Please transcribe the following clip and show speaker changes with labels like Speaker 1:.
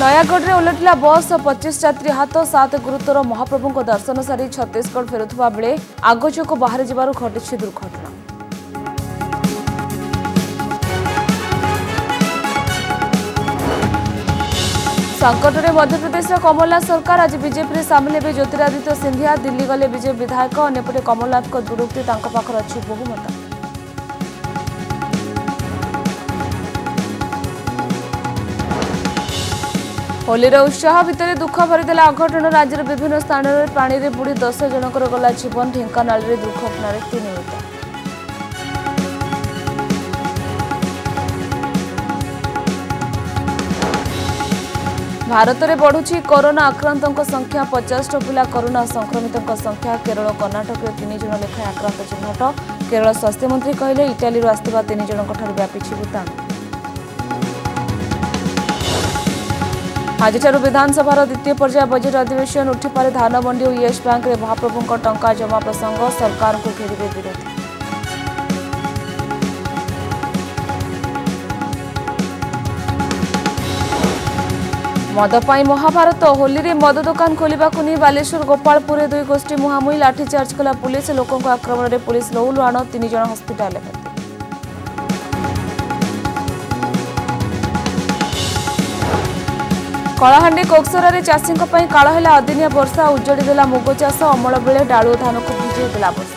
Speaker 1: নয়াগড়ে ওলটিলা বস ও পঁচিশ যাত্রী হাত সাত গুরুতর মহাপ্রভু দর্শন সারি ছত্তিশগড় ফেরুয়া বেড়ে আগচক বাহারি যাবার ঘটিছে দুর্ঘটনা সংকটরে মধ্যপ্রদেশের কমলা সরকার আজ বিজেপি সামিল হবে জ্যোতিরাদিত্য সিন্ধিয়া দিল্লি গলে বিজেপি বিধায়ক অন্যপটে কমলাথ দুর্নীতি তাঁর পাখে অনেক ହୋଲିର ଉତ୍ସାହ ଭିତରେ ଦୁଃଖ ଭରିଦେଲା ଅଘଟଣ ରାଜ୍ୟର ବିଭିନ୍ନ ସ୍ଥାନରେ ପାଣିରେ ବୁଡ଼ି ଦଶ ଜଣଙ୍କର ଗଲା ଜୀବନ ଢେଙ୍କାନାଳରେ ଦୁର୍ଘଟଣାରେ ତିନି ମୃତ ଭାରତରେ ବଢ଼ୁଛି କରୋନା ଆକ୍ରାନ୍ତଙ୍କ ସଂଖ୍ୟା ପଚାଶଟ ପିଲା କରୋନା ସଂକ୍ରମିତଙ୍କ ସଂଖ୍ୟା କେରଳ କର୍ଣ୍ଣାଟକରେ ତିନି ଜଣ ଲେଖାଏଁ ଆକ୍ରାନ୍ତ ଚିହ୍ନଟ କେରଳ ସ୍ୱାସ୍ଥ୍ୟମନ୍ତ୍ରୀ କହିଲେ ଇଟାଲୀରୁ ଆସିଥିବା ତିନି ଜଣଙ୍କଠାରୁ ବ୍ୟାପିଛି ଭୂତାଣୁ ଆଜିଠାରୁ ବିଧାନସଭାର ଦ୍ୱିତୀୟ ପର୍ଯ୍ୟାୟ ବଜେଟ୍ ଅଧିବେଶନ ଉଠିପାରେ ଧାନ ମଣ୍ଡି ଓ ୟେସ୍ ବ୍ୟାଙ୍କରେ ମହାପ୍ରଭୁଙ୍କ ଟଙ୍କା ଜମା ପ୍ରସଙ୍ଗ ସରକାରଙ୍କୁ ଘେରିବେ ବିରୋଧୀ ମଦ ପାଇଁ ମହାଭାରତ ହୋଲିରେ ମଦ ଦୋକାନ ଖୋଲିବାକୁ ନେଇ ବାଲେଶ୍ୱର ଗୋପାଳପୁରରେ ଦୁଇ ଗୋଷ୍ଠୀ ମୁହାଁମୁହିଁ ଲାଠିଚାର୍ଜ କଲା ପୁଲିସ ଲୋକଙ୍କ ଆକ୍ରମଣରେ ପୁଲିସ ଲହୁଲୁହାଣ ତିନି ଜଣ ହସ୍ପିଟାଲରେ ଭର୍ତ୍ତି କଳାହାଣ୍ଡି କୋକ୍ସରାରେ ଚାଷୀଙ୍କ ପାଇଁ କାଳ ହେଲା ଅଦିନିଆ ବର୍ଷା ଉଜୁଡ଼ି ଦେଲା ମୁଗ ଚାଷ ଅମଳ ବେଳେ ଡାଳୁଅ ଧାନକୁ ଭିଜେଇ ଦେଲା ବର୍ଷା